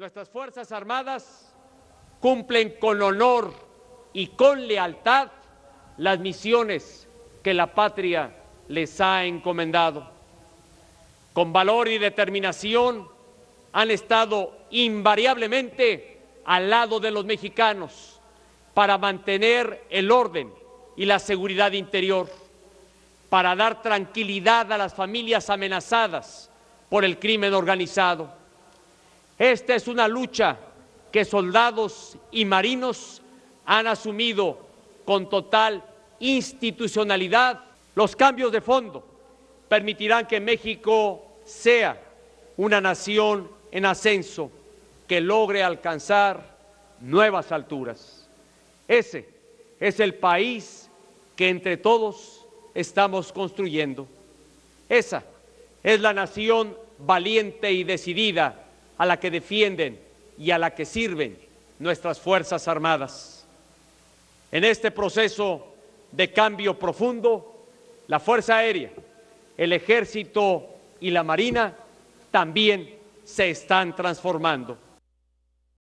Nuestras Fuerzas Armadas cumplen con honor y con lealtad las misiones que la patria les ha encomendado. Con valor y determinación han estado invariablemente al lado de los mexicanos para mantener el orden y la seguridad interior, para dar tranquilidad a las familias amenazadas por el crimen organizado. Esta es una lucha que soldados y marinos han asumido con total institucionalidad. Los cambios de fondo permitirán que México sea una nación en ascenso que logre alcanzar nuevas alturas. Ese es el país que entre todos estamos construyendo. Esa es la nación valiente y decidida a la que defienden y a la que sirven nuestras Fuerzas Armadas. En este proceso de cambio profundo, la Fuerza Aérea, el Ejército y la Marina también se están transformando.